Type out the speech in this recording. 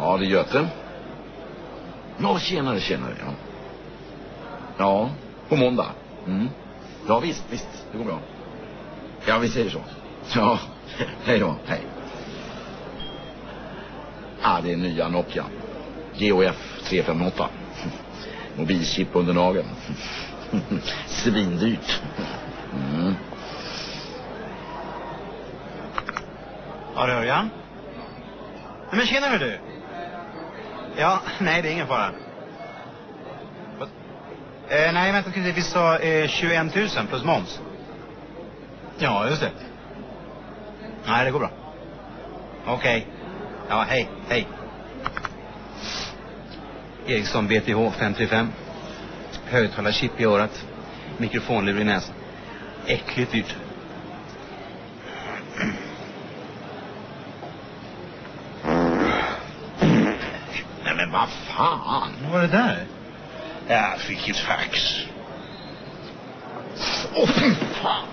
Ja, det är Göte. Ja, tjenare, tjenare, ja. Ja, på måndag. Mm. Ja, visst, visst, det går bra. Ja, vi säger så. Ja, hej då, hej. Ja, det är nya Nokia. GOF 358. Mobilchip under nageln. Svindyrt. Mm. Ja, det hör jag. Men tjena du. Ja, nej det är ingen fara. Eh, nej, vänta ska vi se. Vi sa eh, 21 000 plus moms. Ja, just det. Nej, det går bra. Okej. Ja, hej, hej. Ericsson BTH 535. Högtalarchip i örat. Mikrofonlur i näsan. Äckligt dyrt. Men vad fan. Vad var det där? Jag fick ett fax. Åh, fy fan.